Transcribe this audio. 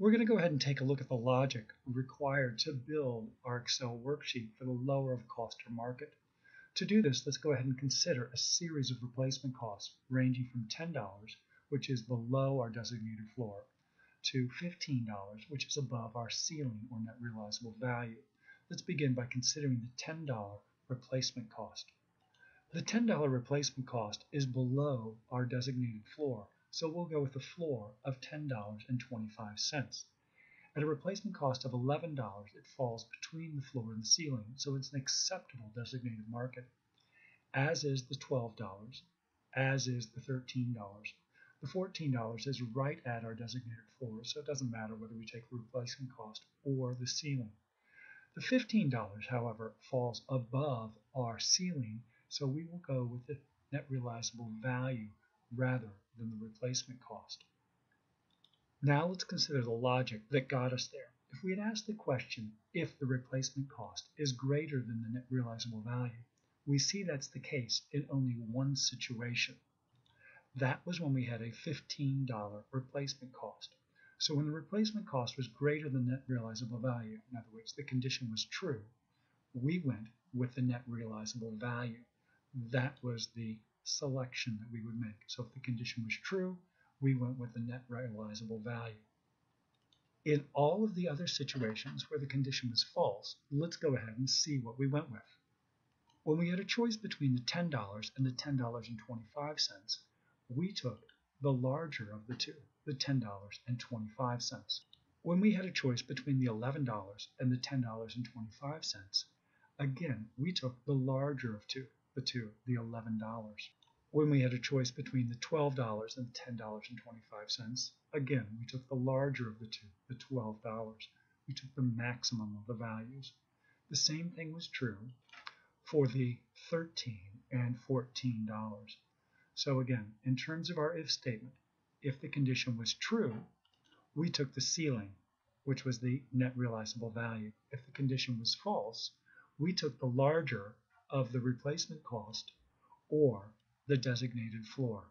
We're going to go ahead and take a look at the logic required to build our Excel worksheet for the lower of cost or market. To do this, let's go ahead and consider a series of replacement costs ranging from $10, which is below our designated floor, to $15, which is above our ceiling or net realizable value. Let's begin by considering the $10 replacement cost. The $10 replacement cost is below our designated floor, so we'll go with a floor of $10.25. At a replacement cost of $11, it falls between the floor and the ceiling, so it's an acceptable designated market, as is the $12, as is the $13. The $14 is right at our designated floor, so it doesn't matter whether we take the replacement cost or the ceiling. The $15, however, falls above our ceiling, so we will go with the net realizable value rather than the replacement cost. Now let's consider the logic that got us there. If we had asked the question if the replacement cost is greater than the net realizable value, we see that's the case in only one situation. That was when we had a $15 replacement cost. So when the replacement cost was greater than net realizable value, in other words, the condition was true, we went with the net realizable value. That was the selection that we would make. So if the condition was true, we went with the net realizable value. In all of the other situations where the condition was false, let's go ahead and see what we went with. When we had a choice between the $10 and the $10.25, we took the larger of the two, the $10.25. When we had a choice between the $11 and the $10.25, again, we took the larger of two, the two, the $11 when we had a choice between the $12 and the $10.25, again, we took the larger of the two, the $12. We took the maximum of the values. The same thing was true for the 13 and $14. So again, in terms of our if statement, if the condition was true, we took the ceiling, which was the net realizable value. If the condition was false, we took the larger of the replacement cost or the designated floor.